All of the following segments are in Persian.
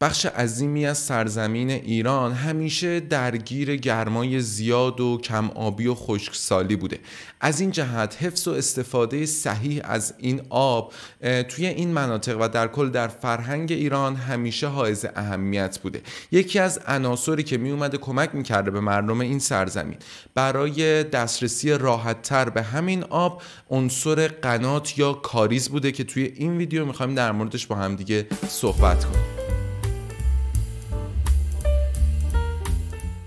بخش عظیمی از سرزمین ایران همیشه درگیر گرمای زیاد و کم آبی و خشکسالی بوده. از این جهت حفظ و استفاده صحیح از این آب توی این مناطق و در کل در فرهنگ ایران همیشه حائز اهمیت بوده. یکی از عناصری که می اومده کمک می‌کرده به مردم این سرزمین برای دسترسی راحتتر به همین آب عنصر قنات یا کاریز بوده که توی این ویدیو می‌خوایم در موردش با هم دیگه صحبت کنیم.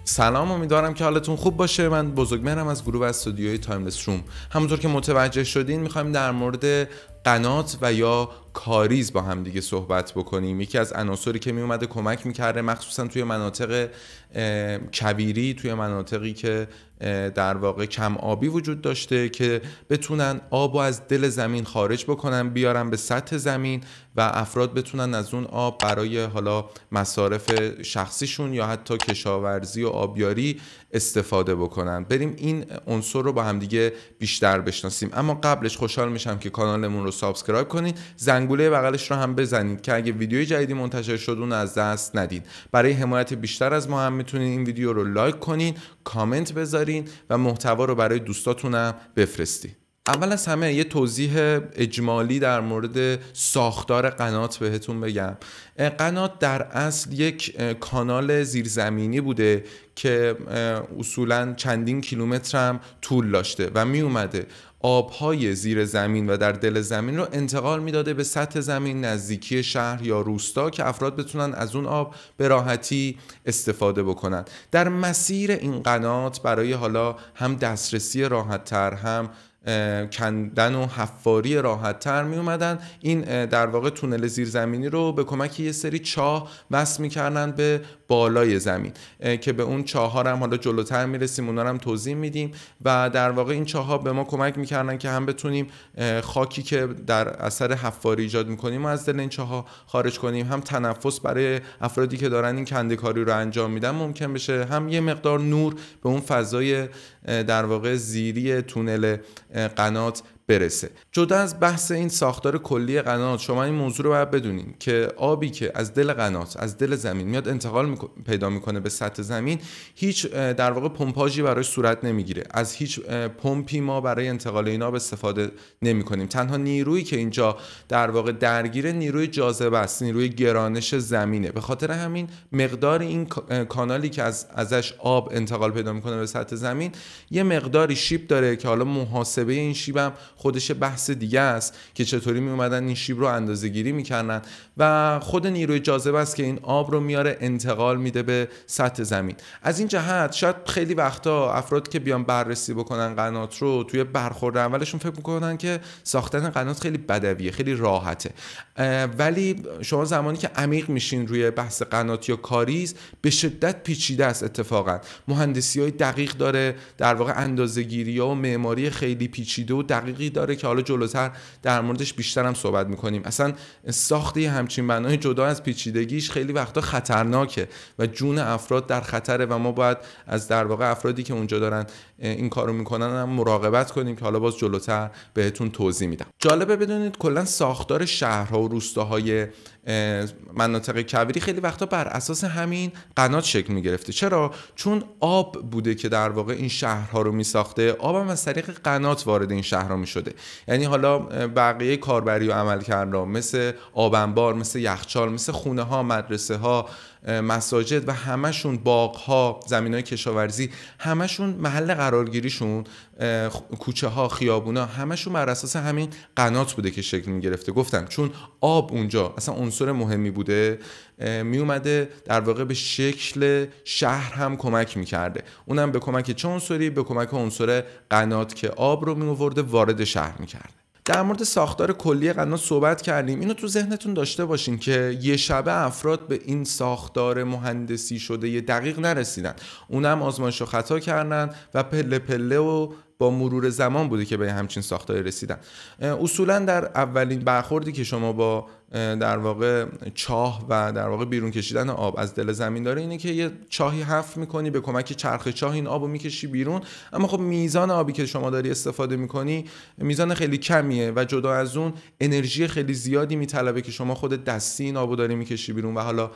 سلام امیدوارم که حالتون خوب باشه. من بزرگمرم از گروه استودیوی تایملس روم. همونطور که متوجه شدین می‌خوایم در مورد قنات و یا کاریز با هم دیگه صحبت بکنیم. یکی از عناصری که می اومده کمک می‌کرده مخصوصا توی مناطق کبیری توی مناطقی که در واقع کم آبی وجود داشته که بتونن آب و از دل زمین خارج بکنن بیارن به سطح زمین و افراد بتونن از اون آب برای حالا مصارف شخصیشون یا حتی کشاورزی و آبیاری استفاده بکنن. بریم این عنصر رو با همدیگه بیشتر بشناسیم. اما قبلش خوشحال میشم که کانالمون رو subscribe کنید زنگوله بغلش رو هم بزنید که اگه ویدیوی جدیدی منتشر شد اون از دست ندید برای حمایت بیشتر از ما هم می‌تونید این ویدیو رو like کنین کامنت بذارین و محتوا رو برای دوستاتونم بفرستید اول از همه یه توضیح اجمالی در مورد ساختار قنات بهتون بگم. قنات در اصل یک کانال زیرزمینی بوده که اصولا چندین کیلومتر هم طول داشته و می اومده آبهای زیر زمین و در دل زمین رو انتقال می‌داده به سطح زمین نزدیکی شهر یا روستا که افراد بتونن از اون آب به راحتی استفاده بکنن. در مسیر این قنات برای حالا هم دسترسی راحت تر هم کندن و حفاری راحت تر می اومدن این در واقع تونل زیرزمینی رو به کمک یه سری چاه وصل می‌کردن به بالای زمین که به اون چاه هم حالا جلوتر می‌رسیم اونا هم توضیح میدیم. و در واقع این چاه ها به ما کمک می‌کردن که هم بتونیم خاکی که در اثر حفاری ایجاد می‌کنیم و از دل این چاه ها خارج کنیم. هم تنفس برای افرادی که دارن این کندکاری رو انجام میدن ممکن بشه. هم یه مقدار نور به اون فضای در واقع زیری تونل قنات برسه. جدا از بحث این ساختار کلی قنات شما این موضوع رو باید بدونین که آبی که از دل قنات از دل زمین میاد انتقال پیدا می‌کنه به سطح زمین. هیچ در واقع پمپاژی براش صورت نمی‌گیره. از هیچ پمپی ما برای انتقال این آب استفاده نمی کنیم تنها نیرویی که اینجا در واقع درگیر نیروی جاذبه است نیروی گرانش زمینه. به خاطر همین مقدار این کانالی که از ازش آب انتقال پیدا می‌کنه به سطح زمین یه مقداری شیب داره که حالا محاسبه این شیب خودش بحث دیگه است که چطوری می اومدن این شیب رو اندازه گیری می‌کردن و خود نیروی جاذبه است که این آب رو میاره انتقال میده به سطح زمین. از این جهت شاید خیلی وقتا افراد که بیان بررسی بکنن قنات رو توی برخورد اولشون فکر می‌کنن که ساختن قنات خیلی بدویه خیلی راحته. ولی شما زمانی که عمیق میشین روی بحث قنات یا کاریز به شدت پیچیده است اتفاقا. مهندسی های دقیق داره در واقع اندازه گیری ها و معماری خیلی پیچیده و دقیقی داره که حالا جلوتر در موردش بیشتر هم صحبت می‌کنیم. اصلا ساخت همچین بنای جدا از پیچیدگیش خیلی وقتا خطرناکه و جون افراد در خطره و ما باید از در واقع افرادی که اونجا دارن این کارو می‌کنن هم مراقبت کنیم که حالا باز جلوتر بهتون توضیح میدم. جالبه بدونید کلا ساختار شهرها و روستاهای مناطق کویری خیلی وقتا بر اساس همین قنات شکل می‌گرفته. چرا؟ چون آب بوده که در واقع این شهرها رو میساخته آب هم از طریق قنات وارد این شهرها می‌شده. یعنی حالا بقیه کاربری و عمل مثل آبنبار مثل یخچال مثل خونه ها مدرسه ها مساجد و همشون باغ ها زمین های کشاورزی همشون محل قرارگیریشون کوچه ها خیابونا همشون بر اساس همین قنات بوده که شکل می گرفته گفتم چون آب اونجا اصلا عنصر مهمی بوده می اومده در واقع به شکل شهر هم کمک می‌کرده. اونم به کمک چه عنصری؟ به کمک عنصر قنات که آب رو می وارد شهر می‌کرده. در مورد ساختار کلی قنات صحبت کردیم. اینو تو ذهنتون داشته باشین که یه شبه افراد به این ساختار مهندسی شده یه دقیق نرسیدن. اونم آزمایش و خطا کردن و پله پله و با مرور زمان بوده که به همچین ساختاری رسیدن. اصولا در اولین برخوردی که شما با در واقع چاه و در واقع بیرون کشیدن آب از دل زمین داره. اینه که یه چاهی حفر می‌کنی به کمک چرخ چاه این آبو می‌کشی بیرون. اما خب میزان آبی که شما داری استفاده می‌کنی میزان خیلی کمیه و جدا از اون انرژی خیلی زیادی میطلبه که شما خود دستی این آبو داری می‌کشی بیرون و حالا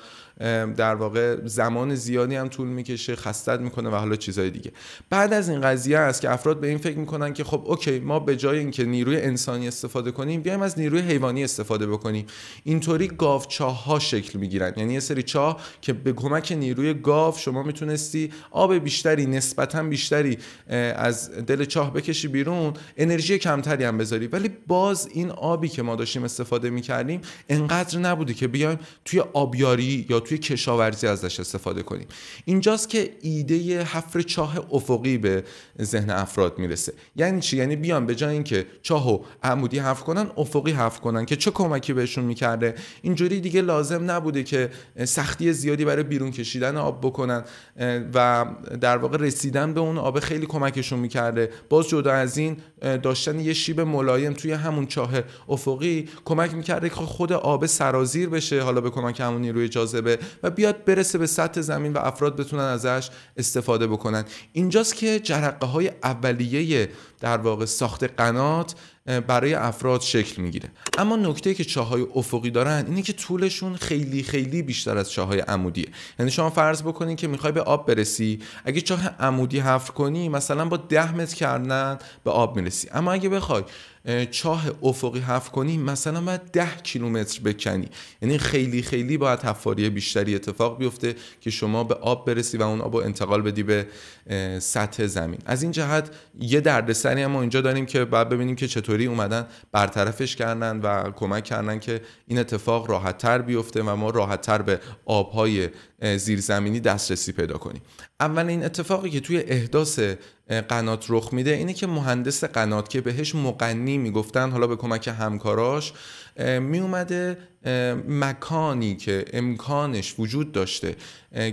در واقع زمان زیادی هم طول می‌کشه خستت می‌کنه و حالا چیزای دیگه. بعد از این قضیه است که افراد به این فکر می‌کنن که خب اوکی ما به جای اینکه نیروی انسانی استفاده کنیم بیایم از نیروی حیوانی استفاده بکنیم. اینطوری گاو چاه ها شکل می‌گیرن. یعنی یه سری چاه که به کمک نیروی گاو شما می‌تونستی آب بیشتری نسبتا بیشتری از دل چاه بکشی بیرون انرژی کمتری هم بذاری. ولی باز این آبی که ما داشتیم استفاده می‌کردیم انقدر نبوده که بیایم توی آبیاری یا توی کشاورزی ازش استفاده کنیم. اینجاست که ایده حفر چاه افقی به ذهن افراد می‌رسه. یعنی چی؟ یعنی بیان به جای اینکه چاهو عمودی حفر کنن افقی حفر کنن که چه کمکی بهشون می‌کرده. اینجوری دیگه لازم نبوده که سختی زیادی برای بیرون کشیدن آب بکنن و در واقع رسیدن به اون آب خیلی کمکشون می‌کرده. باز جدا از این داشتن یه شیب ملایم توی همون چاه افقی کمک می‌کرده که خود آب سرازیر بشه حالا به کمک همون نیروی جاذبه و بیاد برسه به سطح زمین و افراد بتونن ازش استفاده بکنن. اینجاست که جرقه های اولیه در واقع ساخت قنات برای افراد شکل می‌گیره. اما نکته که چاهای افقی دارن اینه که طولشون خیلی خیلی بیشتر از چاهای عمودیه. یعنی شما فرض بکنین که می‌خوای به آب برسی اگه چاه عمودی حفر کنی مثلا با ده متر کردن به آب می‌رسی. اما اگه بخوای چاه افقی حفر کنی مثلا باید ده کیلومتر بکنی. یعنی خیلی خیلی باید حفاری بیشتری اتفاق بیفته که شما به آب برسی و اون آب انتقال بدی به سطح زمین. از این جهت یه دردسری هم اینجا داریم که باید ببینیم که چطوری اومدن برطرفش کردن و کمک کردن که این اتفاق راحتتر بیفته و ما راحتتر به آبهای زیرزمینی دسترسی پیدا کنیم. اولین اتفاقی که توی احداث قنات رخ میده اینه که مهندس قنات که بهش مقنی می‌گفتن حالا به کمک همکاراش می اومده مکانی که امکانش وجود داشته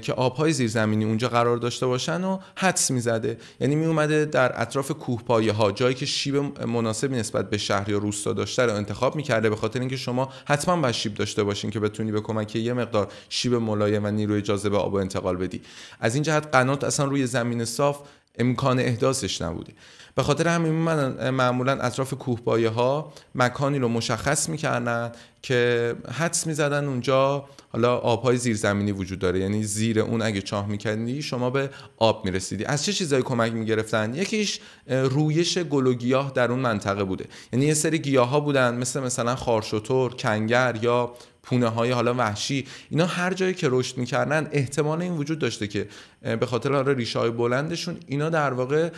که آبهای زیرزمینی اونجا قرار داشته باشن و حدس می‌زده. یعنی می اومده در اطراف کوهپایه ها جایی که شیب مناسبی نسبت به شهر یا روستا داشته رو انتخاب می‌کرده به خاطر اینکه شما حتما باید شیب داشته باشین که بتونی به کمک یه مقدار شیب ملایم و نیروی جاذبه آب انتقال بدی. از این جهت قنات اصلا روی زمین صاف امکان احداثش نبوده. به خاطر همین من معمولا اطراف کوهپایه ها مکانی رو مشخص می‌کردن که حدس می‌زدن اونجا حالا آبهای زیرزمینی وجود داره. یعنی زیر اون اگه چاه می‌کردی شما به آب می‌رسیدی. از چه چیزایی کمک می‌گرفتن؟ یکیش رویش گل و گیاه در اون منطقه بوده. یعنی یه سری گیاه ها بودن مثل مثلا خارشوتور کنگر یا پونه های حالا وحشی. اینا هر جایی که رشد می‌کردن احتمال این وجود داشته که به خاطر حالا ریشه های بلندشون اینا در واقع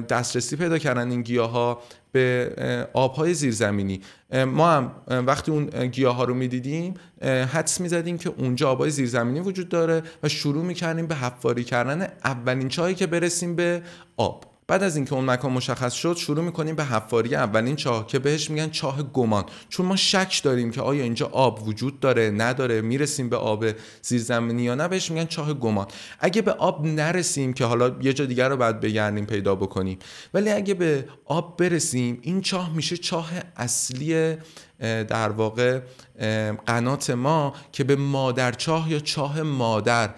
دسترسی پیدا کردن این گیاه ها به آبهای زیرزمینی. ما هم وقتی اون گیاه ها رو می‌دیدیم حدس می‌زدیم که اونجا آبهای زیرزمینی وجود داره و شروع می‌کردیم به حفاری کردن اولین چاهی که برسیم به آب. بعد از اینکه اون مکان مشخص شد شروع می‌کنیم به حفاری. اولین چاه که بهش میگن چاه گمان. چون ما شک داریم که آیا اینجا آب وجود داره نداره می‌رسیم به آب زیرزمینی یا نه بهش میگن چاه گمان. اگه به آب نرسیم که حالا یه جا دیگر رو بعد بگردیم پیدا بکنیم. ولی اگه به آب برسیم این چاه میشه چاه اصلی در واقع قنات ما که به مادرچاه یا چاه مادر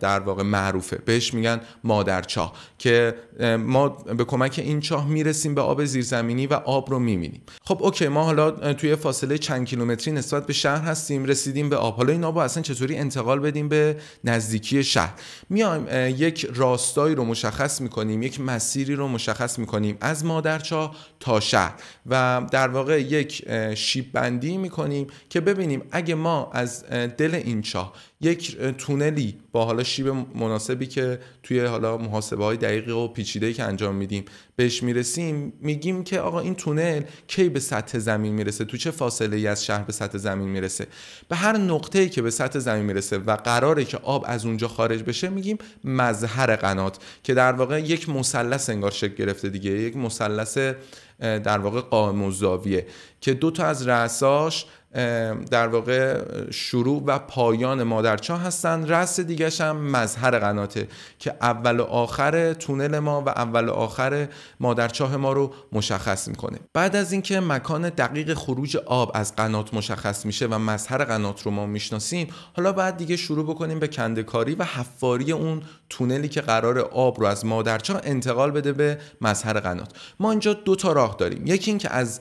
در واقع معروفه. بهش میگن مادرچاه که ما به کمک این چاه می‌رسیم به آب زیرزمینی و آب رو می‌بینیم. خب اوکی ما حالا توی فاصله چند کیلومتری نسبت به شهر هستیم رسیدیم به آب. حالا این آب اصلا چطوری انتقال بدیم به نزدیکی شهر؟ میایم یک راستایی رو مشخص می‌کنیم یک مسیری رو مشخص می‌کنیم از مادرچاه تا شهر. و در واقع یک شیب بندی می‌کنیم که ببینیم اگه ما از دل این چاه یک تونلی با حالا شیب مناسبی که توی حالا محاسبه های دقیق و پیچیده که انجام میدیم بهش می‌رسیم میگیم که آقا این تونل کی به سطح زمین می‌رسه؟ تو چه فاصله ای از شهر به سطح زمین می‌رسه؟ به هر نقطه ای که به سطح زمین می‌رسه و قراره که آب از اونجا خارج بشه میگیم مظهر قنات که در واقع یک مثلث انگار شکل گرفته دیگه یک مثلث در واقع قائم و زاویه که دو تا از رأساش در واقع شروع و پایان مادرچاه هستن. رس دیگه هم مظهر قناته که اول و آخر تونل ما و اول و آخر مادرچاه ما رو مشخص می‌کنه. بعد از اینکه مکان دقیق خروج آب از قنات مشخص میشه و مظهر قنات رو ما می‌شناسیم حالا بعد دیگه شروع بکنیم به کندکاری و حفاری اون تونلی که قرار آب رو از مادرچاه انتقال بده به مظهر قنات. ما اینجا دو تا راه داریم. یکی اینکه از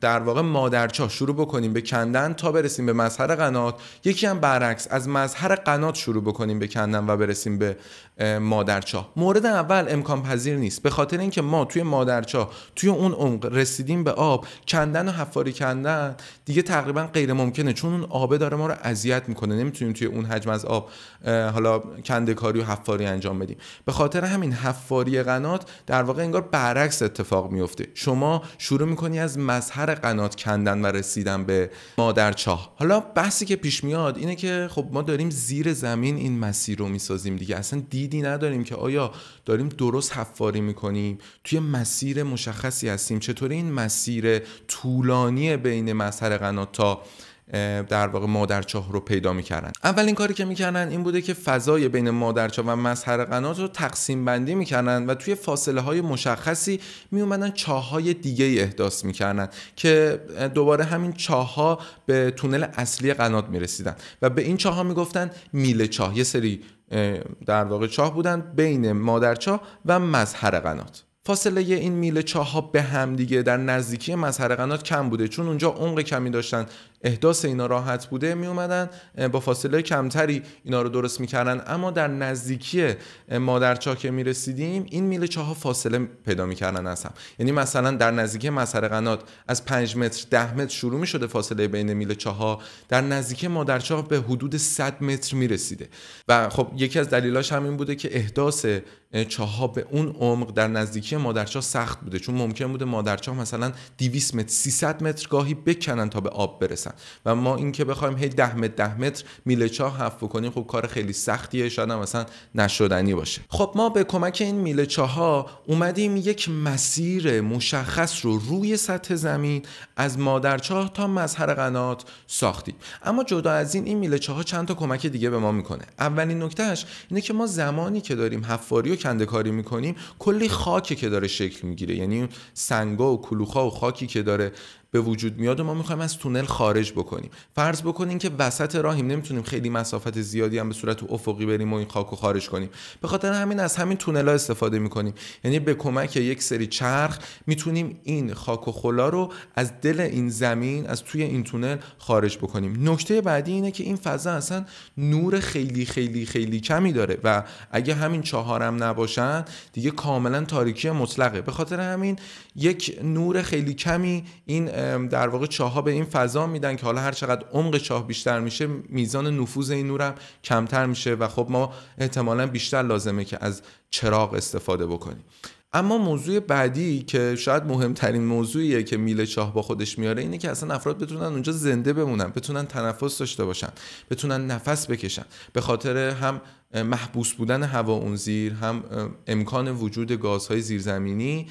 در واقع مادرچاه شروع بکنیم به کندن تا برسیم به مظهر قنات. یکی هم برعکس از مظهر قنات شروع بکنیم به کندن و برسیم به مادرچاه. مورد اول امکان پذیر نیست. به خاطر اینکه ما توی مادرچاه توی اون عمق رسیدیم به آب کندن و حفاری کندن دیگه تقریبا غیر ممکنه چون اون آبه داره ما رو اذیت می‌کنه. نمی‌تونیم توی اون حجم از آب حالا کندکاری و حفاری انجام بدیم. به خاطر همین حفاری قنات در واقع انگار برعکس اتفاق میفته شما شروع می‌کنی مظهر قنات کندن و رسیدن به مادرچاه حالا بحثی که پیش میاد اینه که خب ما داریم زیر زمین این مسیر رو می‌سازیم دیگه. اصلا دیدی نداریم که آیا داریم درست حفاری می‌کنیم؟ توی مسیر مشخصی هستیم. چطوری این مسیر طولانی بین مظهر قنات تا در واقع مادرچاه رو پیدا می‌کردن. اولین کاری که می‌کردن این بوده که فضای بین مادرچاه و مظهر قنات رو تقسیم بندی می‌کردن و توی فاصله های مشخصی میومدن چاه های دیگه احداث می‌کردن که دوباره همین چاه ها به تونل اصلی قنات می‌رسیدن و به این چاه ها می‌گفتن میله چاه. یه سری در واقع چاه بودن بین مادرچاه و مظهر قنات. فاصله این میله چاه ها به هم دیگه در نزدیکی مظهر قنات کم بوده. چون اونجا عمق کمی داشتن احداث اینا راحت بوده می اومدن با فاصله کمتری اینا رو درست می‌کردن. اما در نزدیکی مادرچاه که می رسیدیم این میله چاه ها فاصله پیدا می‌کردن از یعنی مثلا در نزدیکی مظهر قنات از 5 متر 10 متر شروع می شده فاصله بین میله چاه ها در نزدیکی مادرچاه به حدود 100 متر می رسیده. و خب یکی از دلیلاش همین بوده که احداث چاه ها به اون عمق در نزدیکی مادرچاه سخت بوده. چون ممکن بوده مادرچاه مثلا 200 متر 300 متر گاهی بکنن تا به آب برسن. و ما اینکه بخوایم هی 10 متر 10 متر میله چاه حفر کنیم خب کار خیلی سختیه. شاید مثلا نشدنی باشه. خب ما به کمک این میله چاه ها اومدیم یک مسیر مشخص رو روی سطح زمین از مادرچاه تا مظهر قنات ساختیم. اما جدا از این این میله چاه ها چند تا کمک دیگه به ما می‌کنه. اولین نکتهش اینه که ما زمانی که داریم حفاری کنده کاری می‌کنیم کلی خاکی که داره شکل می‌گیره. یعنی سنگا و کلوخا و خاکی که داره به وجود میاد و ما می‌خوایم از تونل خارج بکنیم. فرض بکنیم که وسط راهیم نمی‌تونیم خیلی مسافت زیادی هم به صورت افقی بریم و این خاک رو خارج کنیم. به خاطر همین از همین تونل ها استفاده می‌کنیم. یعنی به کمک یک سری چرخ می‌تونیم این خاک و خلا رو از دل این زمین از توی این تونل خارج بکنیم. نکته بعدی اینه که این فضا اصلا نور خیلی خیلی خیلی کمی داره و اگه همین چهارم نباشن دیگه کاملا تاریکی مطلقه. به خاطر همین یک نور خیلی کمی این در واقع چاه به این فضا میدن که حالا هر چقدر عمق چاه بیشتر میشه میزان نفوذ این نورم کمتر میشه و خب ما احتمالا بیشتر لازمه که از چراغ استفاده بکنیم. اما موضوع بعدی که شاید مهمترین موضوعیه که میل چاه با خودش میاره اینه که اصلا افراد بتونن اونجا زنده بمونن بتونن تنفس داشته باشن بتونن نفس بکشن. به خاطر هم محبوس بودن هوا اون زیر هم امکان وجود گازهای زیرزمینی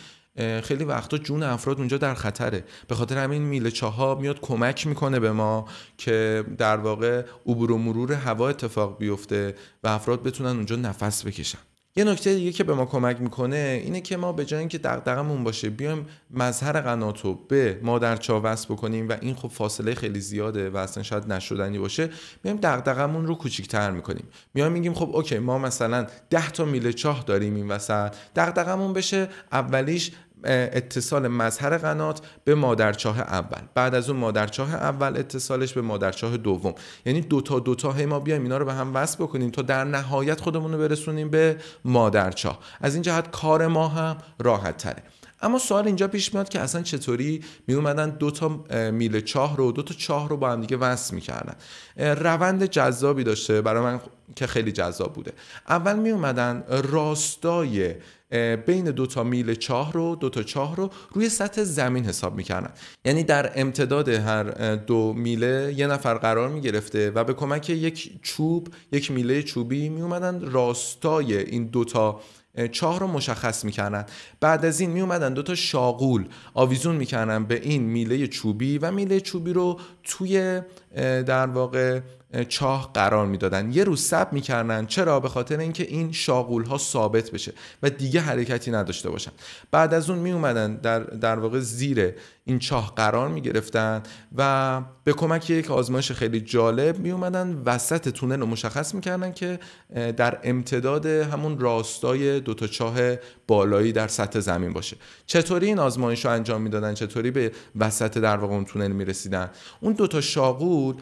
خیلی وقتا جون افراد اونجا در خطره. به خاطر همین میله چاها میاد کمک می‌کنه به ما که در واقع عبور و مرور هوا اتفاق بیفته و افراد بتونن اونجا نفس بکشن. یه نکته دیگه که به ما کمک می‌کنه اینه که ما به جای اینکه دغدغمون باشه بیایم مظهر قنات رو به مادرچا وصل بکنیم و این خب فاصله خیلی زیاده و اصلا شاید نشدنی باشه بیایم دغدغمون رو کوچیک‌تر می‌کنیم. میایم میگیم خب اوکی ما مثلا 10 تا میله چاه داریم این وسط. دغدغمون بشه اولیش اتصال مظهر قنات به مادرچاه اول. بعد از اون مادرچاه اول اتصالش به مادرچاه دوم. یعنی دوتا دوتا هی ما بیایم اینا رو به هم وصل بکنیم تا در نهایت خودمون رو برسونیم به مادرچاه. از این جهت کار ما هم راحت تره اما سوال اینجا پیش میاد که اصلا چطوری می اومدن دو تا میل چاه رو دو تا چاه رو با هم دیگه وصل می‌کردن. روند جذابی داشته برای من که خیلی جذاب بوده. اول می اومدن راستای بین دو تا میل چاه رو دو تا چاه رو روی سطح زمین حساب می‌کردن. یعنی در امتداد هر دو میله یه نفر قرار می‌گرفته و به کمک یک چوب یک میله چوبی می اومدن راستای این دو تا چاه رو مشخص می‌کردن. بعد از این میومدن دو تا شاغول آویزون می‌کردن به این میله چوبی و میله چوبی رو توی در واقع چاه قرار می‌دادن. یه روز سب می‌کردن. چرا؟ به خاطر اینکه این شاغول ها ثابت بشه و دیگه حرکتی نداشته باشن. بعد از اون می اومدن در, در واقع زیر این چاه قرار می گرفتن و به کمک یک آزمایش خیلی جالب می اومدن وسط تونل رو مشخص می‌کردن که در امتداد همون راستای دوتا چاه بالایی در سطح زمین باشه. چطوری این آزمایش رو انجام می‌دادن؟ چطوری به وسط در واقع اون تونل می‌رسیدن؟ اون دوتا شاغول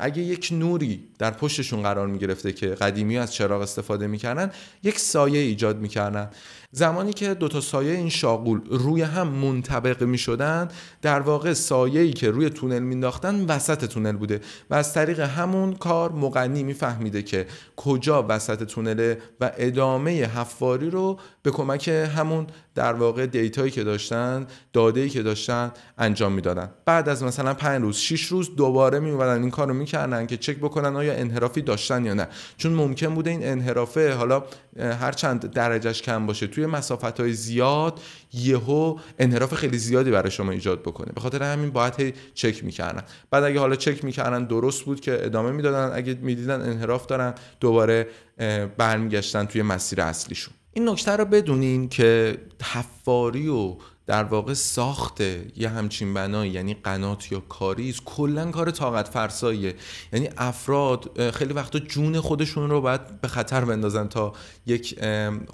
اگه یک نوری در پشتشون قرار می گرفته که قدیمی از چراغ استفاده می‌کردن یک سایه ایجاد می‌کردن. زمانی که دو تا سایه این شاغول روی هم منطبق می شدن در واقع سایه ای که روی تونل مینداختن وسط تونل بوده و از طریق همون کار مغنی میفهمیده که کجا وسط تونله و ادامه حفاری رو به کمک همون در واقع دیتایی که داشتن داده که داشتن انجام می‌دادن. بعد از مثلا 5 روز 6 روز دوباره می این کارو می‌کردن که چک بکنن آیا انحرافی داشتن یا نه. چون ممکن بوده این انحرافه حالا هر چند درجهش کم باشه توی مسافت های زیاد یهو انحراف خیلی زیادی برای شما ایجاد بکنه. به خاطر همین باید چک می‌کردن. بعد اگه حالا چک می‌کردن درست بود که ادامه می‌دادن. اگه می‌دیدن انحراف دارن دوباره برمیگشتن توی مسیر اصلیشون. این نکته رو بدونین که حفاری و در واقع ساخت یه همچین بنایی یعنی قنات یا کاریز کلا کار طاقت فرساییه. یعنی افراد خیلی وقتا جون خودشون رو باید به خطر بندازن تا یک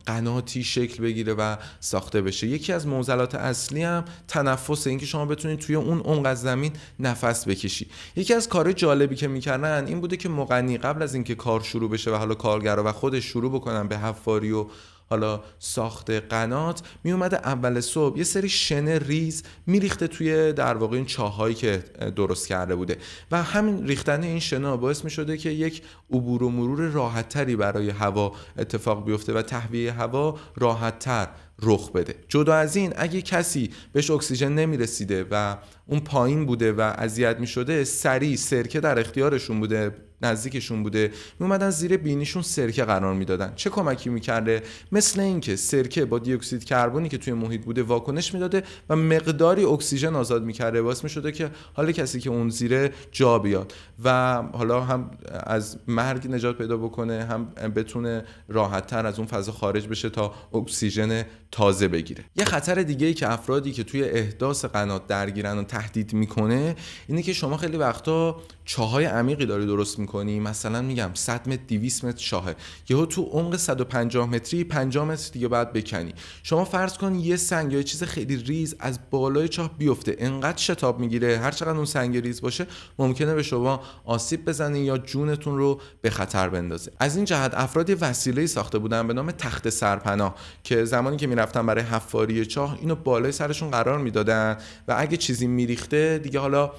قناتی شکل بگیره و ساخته بشه. یکی از معضلات اصلی هم تنفس اینکه شما بتونید توی اون عمق زمین نفس بکشی. یکی از کار جالبی که می‌کردن این بوده که مغنی قبل از اینکه کار شروع بشه و حالا کارگرا و خودش شروع بکنن به حفاری و حالا ساخت قنات می اومده اول صبح یه سری شن ریز میریخته توی در واقع این چاهایی که درست کرده بوده. و همین ریختن این شنا باعث می شده که یک عبور و مرور راحتتری برای هوا اتفاق بیفته و تهویه هوا راحتتر رخ بده. جدا از این اگه کسی بهش اکسیژن نمی‌رسیده و اون پایین بوده و اذیت می شده سریع سرکه در اختیارشون بوده. نزدیکشون بوده. می اومدن زیر بینیشون سرکه قرار می‌دادن. چه کمکی می‌کرده؟ مثل اینکه سرکه با دی اکسید کربنی که توی محیط بوده واکنش می‌داده و مقداری اکسیژن آزاد می‌کرده. باعث می‌شده که حالا کسی که اون زیره جا بیاد و حالا هم از مرگ نجات پیدا بکنه هم بتونه راحت تر از اون فضا خارج بشه تا اکسیژن تازه بگیره. یه خطر دیگه ای که افرادی که توی احداث قنات درگیرن و تهدید می‌کنه اینه که شما خیلی وقتا چاهای عمیقی داری درست می‌کنی؟ مثلا میگم 100 متر 200 متر چاهه یهو تو عمق 150 متری 50 متر دیگه بعد بکنی. شما فرض کن یه سنگ یا چیز خیلی ریز از بالای چاه بیفته. انقدر شتاب می‌گیره. هر چقدر اون سنگ ریز باشه ممکنه به شما آسیب بزنه یا جونتون رو به خطر بندازه. از این جهت افرادی وسیله ساخته بودن به نام تخت سرپناه که زمانی که می‌رفتن برای حفاری چاه اینو بالای سرشون قرار می‌دادن و اگه چیزی میریخته دیگه حالا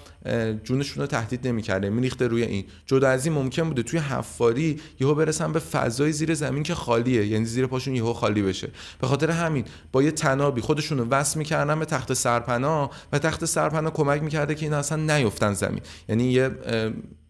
جونشون رو تهدید نمی‌کرده. میریخته روی این. جدا این ممکن بوده توی حفاری یهو برسن به فضای زیر زمین که خالیه. یعنی زیر پاشون یهو خالی بشه. به خاطر همین با یه تنابی خودشون رو وصل می‌کردن به تخت سرپناه و تخت سرپناه کمک می‌کرده که اینا اصلا نیفتن زمین. یعنی یه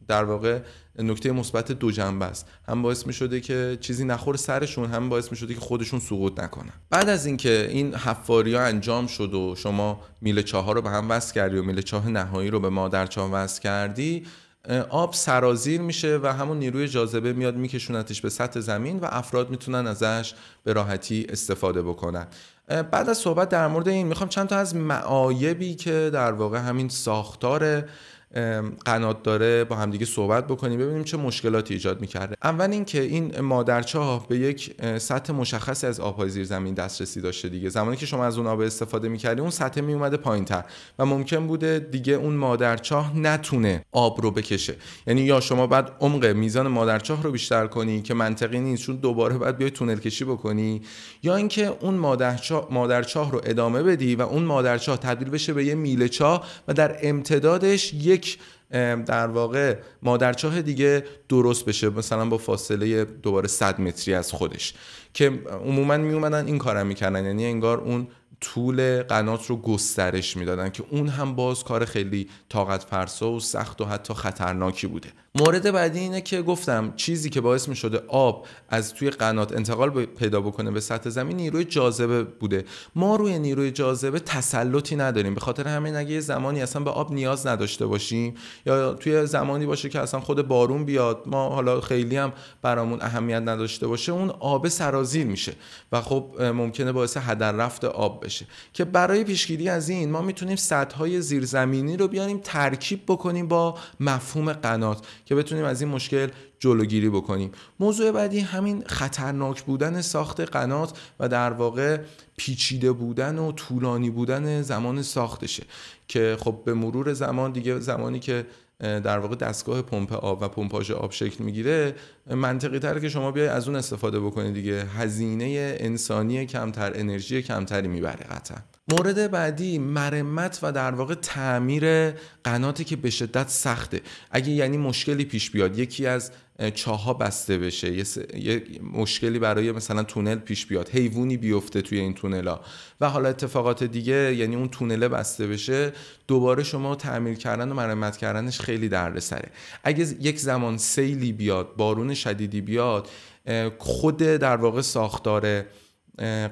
در واقع نکته مثبت دو جنبه است. هم باعث می شده که چیزی نخور سرشون هم باعث می شده که خودشون سقوط نکنن. بعد از اینکه این حفاری ها انجام شد و شما میل چاه رو به هم وصل کردی و میل چاه نهایی رو به مادر چاه وصل کردی آب سرازیر میشه و همون نیروی جاذبه میاد میکشونتش به سطح زمین و افراد می‌تونن ازش به راحتی استفاده بکنن. بعد از صحبت در مورد این می‌خوام چند تا از معایبی که در واقع همین ساختار قنات داره با همدیگه صحبت بکنیم ببینیم چه مشکلاتی ایجاد می‌کرده. اول اینکه این مادرچاه به یک سطح مشخصی از آبهای زیر زمین دسترسی داشته دیگه. زمانی که شما از اون آب استفاده می‌کردی اون سطح میومده پایینتر و ممکن بوده دیگه اون مادرچاه نتونه آب رو بکشه. یعنی یا شما بعد عمق میزان مادرچاه رو بیشتر کنی که منطقی نیست چون دوباره باید بیای تونل کشی بکنی یا اینکه اون مادرچاه مادرچاه رو ادامه بدی و اون مادرچاه تبدیل بشه به یه میله چاه و در امتدادش یک در واقع مادرچاه دیگه درست بشه مثلا با فاصله دوباره 100 متری از خودش. که عموما می اومدن این کارم می‌کردن. یعنی انگار اون طول قنات رو گسترش می‌دادن که اون هم باز کار خیلی طاقت فرسا و سخت و حتی خطرناکی بوده. مورد بعدی اینه که گفتم چیزی که باعث می شده آب از توی قنات انتقال پیدا بکنه به سطح زمین نیروی جاذبه بوده. ما روی نیروی جاذبه تسلطی نداریم. به خاطر همین اگه زمانی اصلا به آب نیاز نداشته باشیم یا توی زمانی باشه که اصلا خود بارون بیاد ما حالا خیلی هم برامون اهمیت نداشته باشه اون آب سرازیر میشه و خب ممکنه باعث هدر رفت آب بشه. که برای پیشگیری از این ما می‌تونیم سطح های زیرزمینی رو بیاریم ترکیب بکنیم با مفهوم قنات. که بتونیم از این مشکل جلوگیری بکنیم. موضوع بعدی همین خطرناک بودن ساخت قنات و در واقع پیچیده بودن و طولانی بودن زمان ساختشه که خب به مرور زمان دیگه زمانی که در واقع دستگاه پمپ آب و پمپاژ آب شکل می‌گیره منطقی تره که شما بیای از اون استفاده بکنید دیگه. هزینه انسانی کمتر انرژی کمتری می‌بره قطعا. مورد بعدی مرمت و در واقع تعمیر قناتی که به شدت سخته. اگه یعنی مشکلی پیش بیاد یکی از چاها بسته بشه یه, مشکلی برای مثلا تونل پیش بیاد حیوانی بیفته توی این تونلا و حالا اتفاقات دیگه یعنی اون تونله بسته بشه دوباره شما تعمیر کردن و مرمت کردنش خیلی دردسره. اگه یک زمان سیلی بیاد بارون شدیدی بیاد خود در واقع ساختار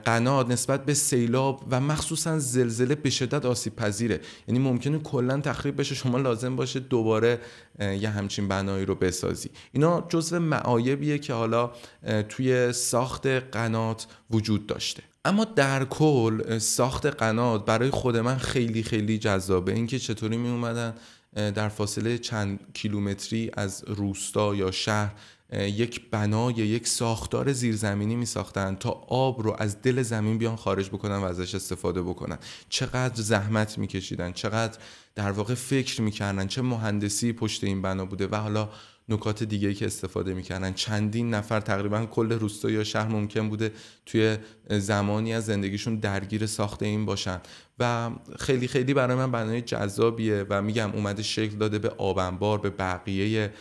قنات نسبت به سیلاب و مخصوصا زلزله به شدت آسیب پذیره یعنی ممکنه کلا تخریب بشه شما لازم باشه دوباره یه همچین بنایی رو بسازی. اینا جزو معایبیه که حالا توی ساخت قنات وجود داشته. اما در کل ساخت قنات برای خود من خیلی خیلی جذابه. اینکه چطوری می اومدن در فاصله چند کیلومتری از روستا یا شهر یک بنای یک ساختار زیرزمینی می ساختن تا آب رو از دل زمین بیان خارج بکنن و ازش استفاده بکنن. چقدر زحمت میکشیدن چقدر در واقع فکر می‌کردن چه مهندسی پشت این بنا بوده و حالا نکات دیگه که استفاده می‌کردن. چندین نفر تقریبا کل روستا یا شهر ممکن بوده توی زمانی از زندگیشون درگیر ساخت این باشن. و خیلی خیلی برای من بنای جذابیه و میگم اومده شکل داده به آبنبار به بقیه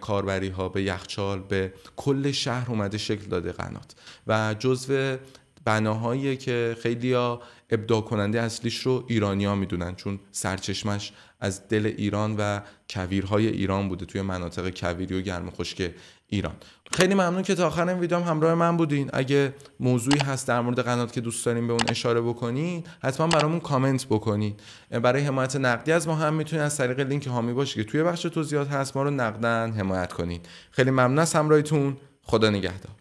کاربری ها به یخچال به کل شهر اومده شکل داده قنات. و جزو بناهایی که خیلی ها ابداع کننده اصلیش رو ایرانیا می‌دونن چون سرچشمش از دل ایران و کویرهای ایران بوده توی مناطق کویری و گرم خشک ایران. خیلی ممنون که تا آخر این ویدیو هم همراه من بودین. اگه موضوعی هست در مورد قنات که دوست دارین به اون اشاره بکنین حتما برامون کامنت بکنین. برای حمایت نقدی از ما هم می‌تونید از طریق لینک هامی باشه که توی بخش توضیحات هست ما رو نقدن حمایت کنین. خیلی ممنون از همراهیتون. خدا نگهدار.